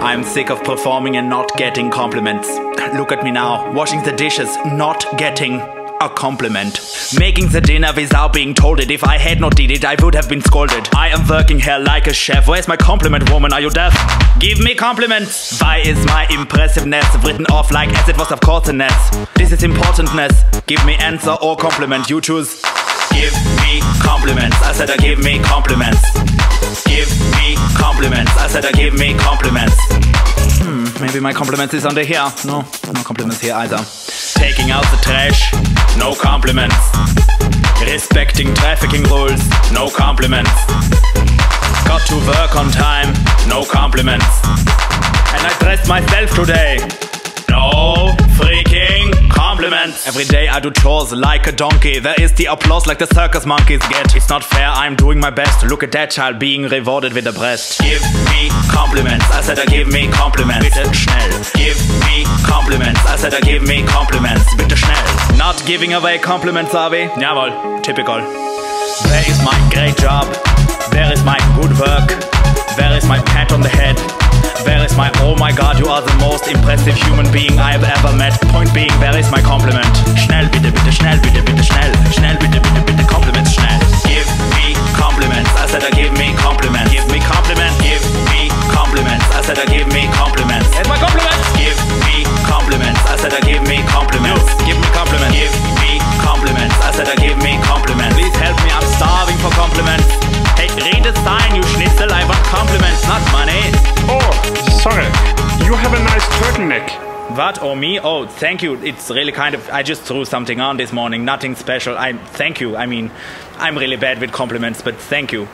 I'm sick of performing and not getting compliments. Look at me now, washing the dishes, not getting a compliment. Making the dinner without being told it. If I had not did it, I would have been scolded. I am working here like a chef. Where's my compliment, woman? Are you deaf? Give me compliments. Why is my impressiveness written off like as it was of course? This is importantness. Give me answer or compliment. You choose. Give me compliments. I said, I give me compliments. Compliments. I said, I give me compliments. Hmm, maybe my compliments is under here. No, no compliments here either. Taking out the trash. No compliments. Respecting trafficking rules. No compliments. Got to work on time. No compliments. And I dressed myself today. Every day I do chores like a donkey. There is the applause like the circus monkeys get. It's not fair, I'm doing my best. Look at that child being rewarded with a breast. Give me compliments. I said I give me compliments. Bitte schnell. Give me compliments. I said I give me compliments. Bitte schnell. Not giving away compliments, we? Jawohl, typical. Where is my great job? Where is my good work? Where is my pat on the head? My oh my god, you are the most impressive human being I have ever met? Point being, where is my compliment? Schnell bitte, bitte, schnell bitte, bitte, schnell. Schnell bitte, bitte, bitte, compliments, schnell. Give me compliments. I said I give me compliments. Give me compliments. Give me compliments. I said I give me compliments. What or me? Oh, thank you. It's really kind of. I just threw something on this morning. Nothing special. I thank you. I mean, I'm really bad with compliments, but thank you.